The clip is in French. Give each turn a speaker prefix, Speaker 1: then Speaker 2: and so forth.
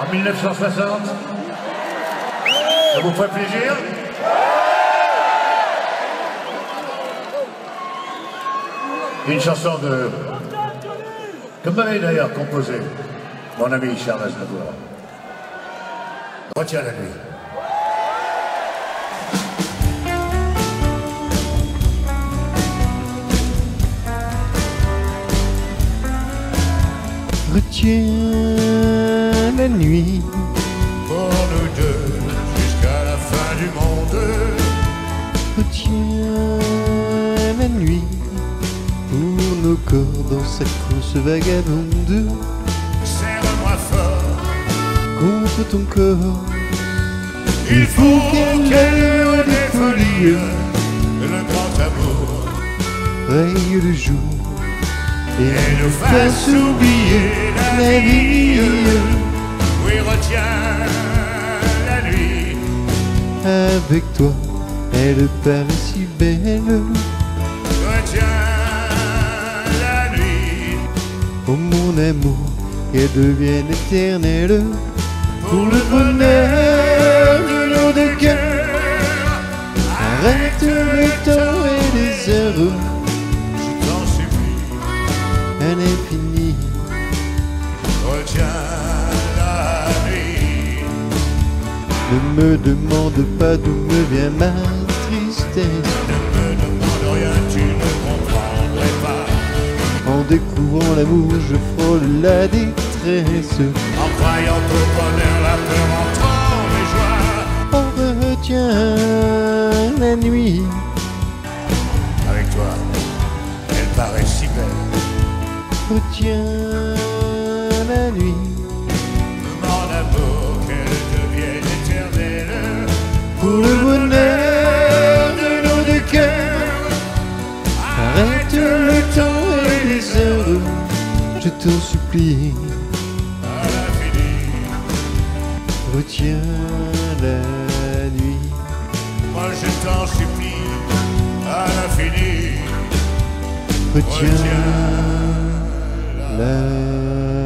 Speaker 1: En 1960 Ça vous fait plaisir? Une chanson de... que m'avait d'ailleurs composé mon ami Charles Aznavour. Retiens la nuit.
Speaker 2: Retiens la nuit
Speaker 1: Pour nous deux, jusqu'à la fin du monde.
Speaker 2: Retiens la nuit Pour nos corps dans cette course vagabonde
Speaker 1: Serre-moi fort.
Speaker 2: Contre ton corps
Speaker 1: Il faut
Speaker 2: qu'elle des folies
Speaker 1: Le grand amour
Speaker 2: Raye le jour
Speaker 1: et nous fasse oublier la vie. Oui, retiens la nuit.
Speaker 2: Avec toi Elle paraît si belle.
Speaker 1: Retiens la nuit.
Speaker 2: Oh mon amour Qu'elle devienne éternelle. Pour le bonheur de nos deux cœurs. Arrête le temps et les heures.
Speaker 1: Je t'en supplie,
Speaker 2: à l'infini
Speaker 1: retiens
Speaker 2: Ne me demande pas d'où me vient ma tristesse
Speaker 1: Ne me demande rien, tu ne comprendrais pas.
Speaker 2: En découvrant l'amour je frôle la détresse
Speaker 1: En croyant au bonheur, la peur entrant mes joies.
Speaker 2: On retient la nuit
Speaker 1: Avec toi, elle paraît si belle.
Speaker 2: Retiens la nuit Pour le bonheur de nos deux cœurs Arrête le temps et les heures Je t'en supplie
Speaker 1: À l'infini,
Speaker 2: Retiens la nuit
Speaker 1: moi je t'en supplie. À l'infini,
Speaker 2: Retiens
Speaker 1: retiens
Speaker 2: la